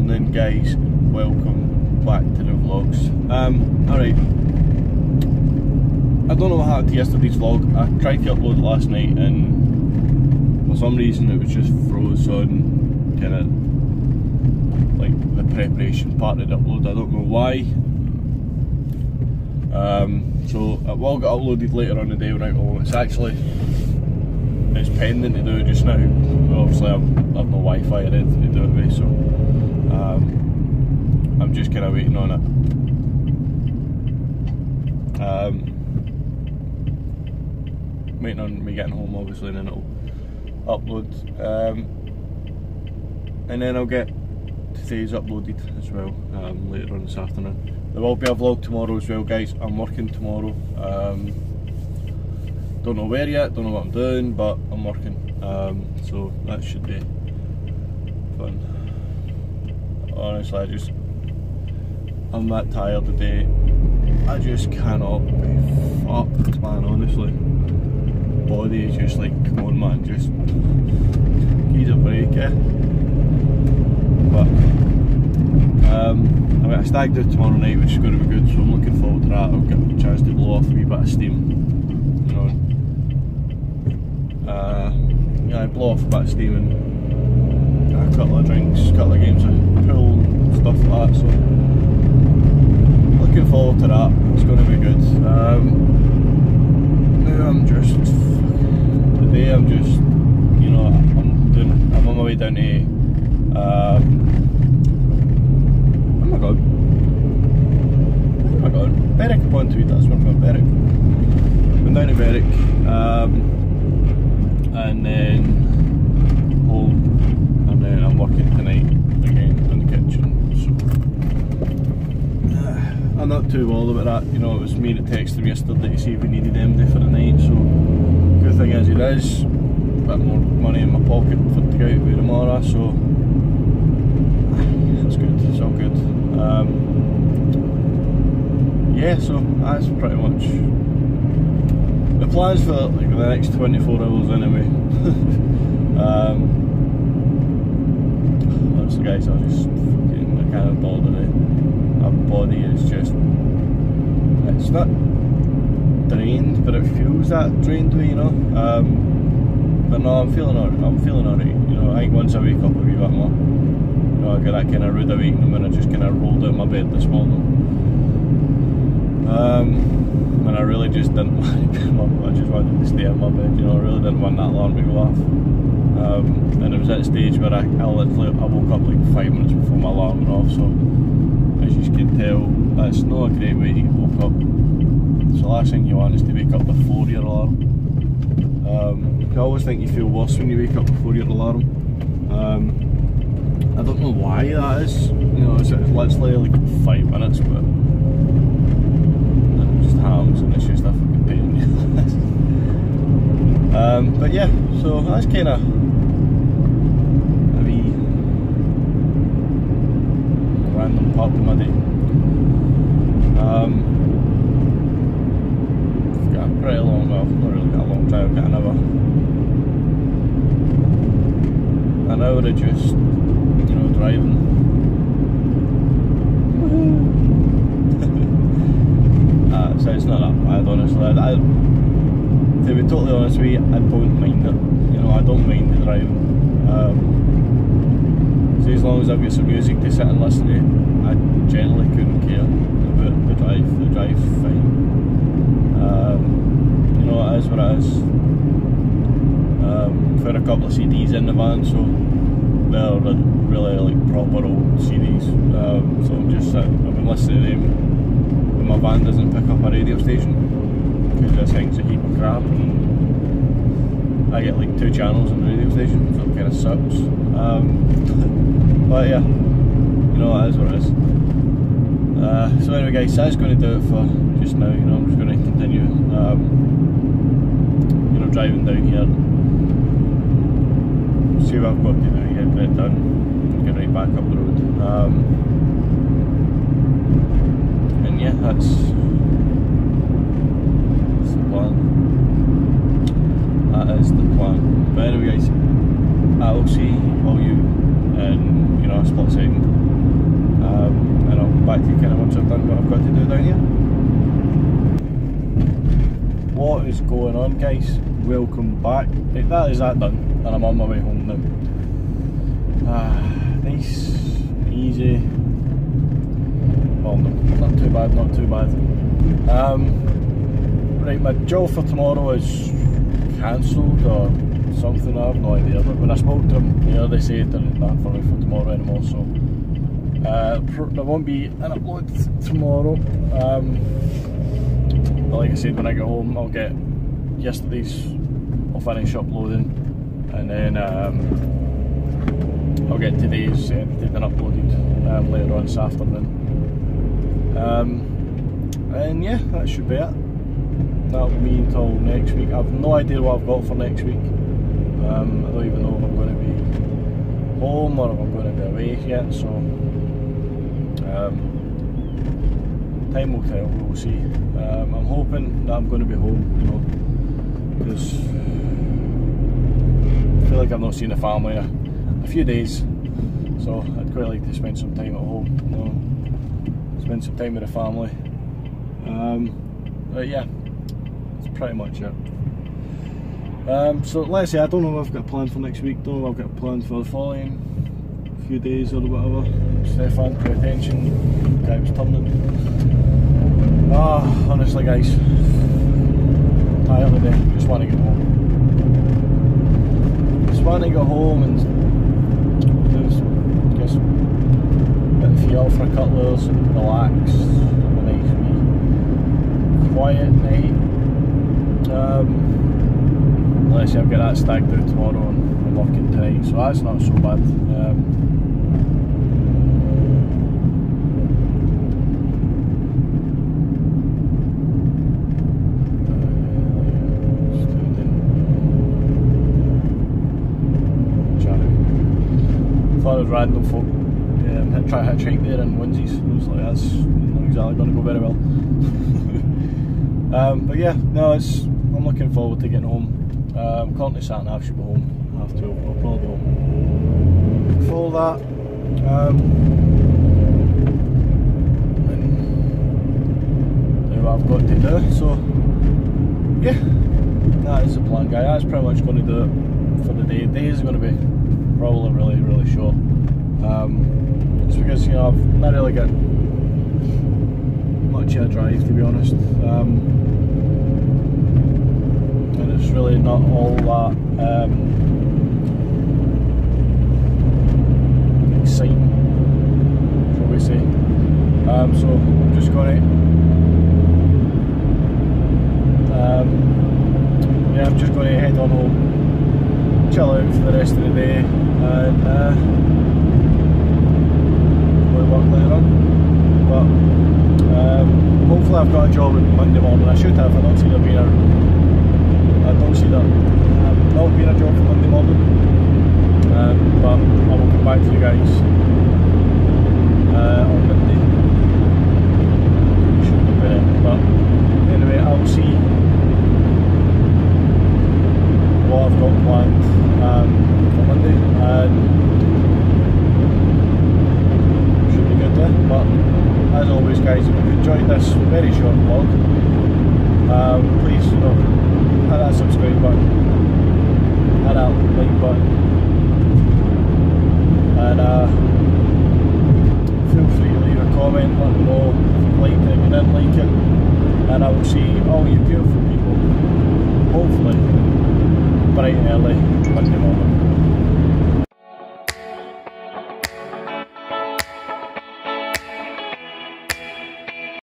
morning guys, welcome back to the vlogs. Um, alright, I don't know what happened to yesterday's vlog, I tried to upload last night and for some reason it was just froze on kind of like the preparation part of the upload, I don't know why. Um, so it will get uploaded later on the day when I oh, it's actually it's pending to do it just now. Obviously, I'm, I've no Wi-Fi or anything to do it with, so um, I'm just kind of waiting on it. Um, waiting on me getting home, obviously, and then it'll upload. Um, and then I'll get today's uploaded as well um, later on this afternoon. There will be a vlog tomorrow as well, guys. I'm working tomorrow. Um, don't know where yet, don't know what I'm doing, but I'm working. Um, so that should be fun. Honestly, I just, I'm that tired today. I just cannot be fucked, man, honestly. Body is just like, come on, man, just give a break, yeah? But, um, I got a stag do tomorrow night, which is going to be good, so I'm looking forward to that. I'll get a chance to blow off a wee bit of steam, you know, uh, yeah, I blow off a bit of steam and couple of drinks, couple of games of pool, stuff like that. So looking forward to that. It's going to be good. Um, now I'm just today. I'm just you know I'm doing. I'm on my way down to. Um, oh my god. Oh my god. Berwick upon Tweed. That's where I'm from. Berwick. I'm down to Berwick. Um, and then home, and then I'm working tonight again in the kitchen. So uh, I'm not too worried about that. You know, it was me that texted him yesterday to see if he needed MD for the night. So good thing is it is. A bit more money in my pocket for to go out with tomorrow. So that's good. It's all good. Um, yeah, so that's pretty much the plans for like the next 24 hours anyway. um, guys, I just fucking I bored of it. My body is just, it's not drained, but it feels that drained to me, you know. Um, but no, I'm feeling alright. I'm feeling alright. You know, I think once I wake up a wee bit more, you know, I get that kind of rude awakening when I just kind of rolled out of my bed this morning. Um, and I really just didn't want, I just wanted to stay in my bed, you know, I really didn't want that alarm to go off. Um, and it was at a stage where I, I literally, I woke up like five minutes before my alarm went off, so as you can tell, that's not a great way to wake up. So the last thing you want is to wake up before your alarm. Um, I always think you feel worse when you wake up before your alarm. Um, I don't know why that is, you know, it's, it's literally like five minutes, but arms and it's just a fucking pain um, but yeah, so that's kind of random part of my day. Um, I've got a pretty long, well, not really got a long drive, I've got another an hour of just, you know, driving so it's not that bad honestly. I, I, to be totally honest with you, I don't mind it. You know, I don't mind the driving. Um, so as long as I've got some music to sit and listen to, I generally couldn't care the drive. The drive's fine. Um, you know, it is what it is. Um, for a couple of CDs in the van, so they're really like proper old CDs. Um, so I'm just sitting, I've been listening to them my van doesn't pick up a radio station because this thing's a heap of crap and I get like two channels on the radio station so it kind of sucks um, but yeah you know it is what it is uh, so anyway guys that's going to do it for just now you know I'm just going to continue um, you know driving down here see what I've got to do get it done get right back up the road um, yeah, that's, that's the plan. That is the plan. But anyway guys, I will see all you in, you know, a split second. what is going on guys? Welcome back. That is that done and I'm on my way home now. Ah, nice, easy. Well no, not too bad, not too bad. Um, right, my job for tomorrow is cancelled or something, I have no idea. But when I spoke to them, yeah, they said they're not for me for tomorrow anymore, so uh, there won't be an upload tomorrow. Um, but like I said, when I get home, I'll get yesterday's, I'll finish uploading, and then um, I'll get today's edited and uploaded um, later on this afternoon. Um, and yeah, that should be it. That'll be me until next week. I've no idea what I've got for next week. Um, I don't even know if I'm going to be home or if I'm going to be away yet, so um, time will tell, we'll see. Um, I'm hoping that I'm going to be home, you know, because I feel like I've not seen the family in a, a, few days, so I'd quite like to spend some time at home, you know, spend some time with the family. Um, but yeah, that's pretty much it. Um, so let's say I don't know what I've got planned for next week, don't know what I've got planned for the following few days or whatever. Stefan, pay attention, guy was turning. Oh, honestly guys, tired of the day, just want to get home. Just want to get home and just, just get the feet for a couple of hours and relax, have a nice wee quiet night. Um, let's I've got that stacked out tomorrow and I'm working tonight, so that's not so bad. Um, thought random folk um, try to hitchhike there in Winsies. I was like, that's not exactly going to go very well. um, but yeah, no, it's I'm looking forward to getting home. Um, currently sat in should be home. Half two, I'll probably be home. Before that, um, what I've got to do. So yeah, that is the plan, guy. That's pretty much going to do it for the day. Day is going to be probably really, really short. Um, because you know I've not really got much of a drive to be honest. Um, it's really not all that um, exciting, shall we say. Um, so I'm just going to, um, yeah, I'm just going to head on home, chill out for the rest of the day, and uh, work later on. But um, hopefully I've got a job on Monday morning. I should have. I don't see there being a I don't see that um, not being a job for Monday morning. Um, but I will come back to you guys uh, on Monday. Should be better. But anyway, I'll see what I've got planned um, for Monday and should be good there. But as always guys, if you've enjoyed this very short vlog, um, please you know hit that subscribe button, hit that like button, and uh, feel free to leave a comment, let me know if you liked it, if you didn't like it, and I will see all you beautiful people, hopefully, bright and early Monday morning.